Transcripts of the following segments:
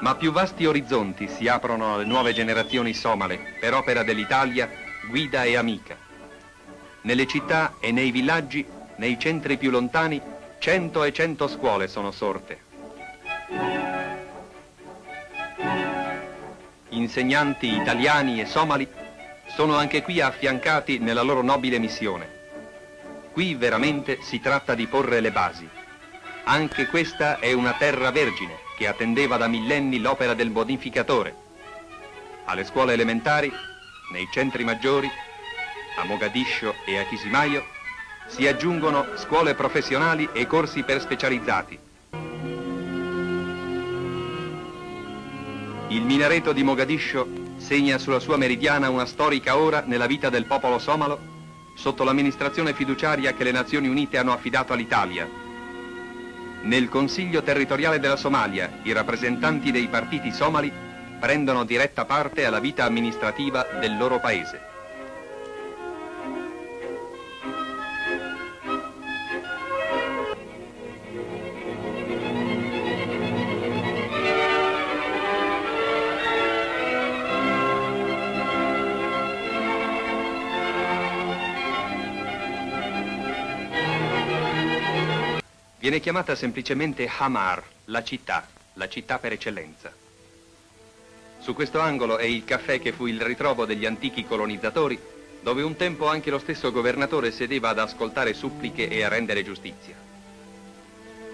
Ma più vasti orizzonti si aprono alle nuove generazioni somale per opera dell'Italia, guida e amica. Nelle città e nei villaggi, nei centri più lontani, cento e cento scuole sono sorte. Insegnanti italiani e somali sono anche qui affiancati nella loro nobile missione. Qui veramente si tratta di porre le basi. Anche questa è una terra vergine che attendeva da millenni l'opera del bonificatore. Alle scuole elementari, nei centri maggiori, a Mogadiscio e a Chisimaio, si aggiungono scuole professionali e corsi per specializzati. Il minareto di Mogadiscio segna sulla sua meridiana una storica ora nella vita del popolo somalo sotto l'amministrazione fiduciaria che le Nazioni Unite hanno affidato all'Italia nel Consiglio territoriale della Somalia i rappresentanti dei partiti somali prendono diretta parte alla vita amministrativa del loro paese. Viene chiamata semplicemente Hamar, la città, la città per eccellenza. Su questo angolo è il caffè che fu il ritrovo degli antichi colonizzatori, dove un tempo anche lo stesso governatore sedeva ad ascoltare suppliche e a rendere giustizia.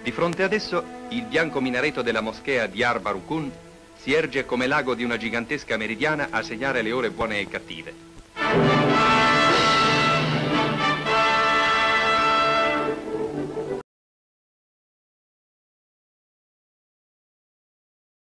Di fronte ad esso, il bianco minareto della moschea di Arbarukun si erge come l'ago di una gigantesca meridiana a segnare le ore buone e cattive.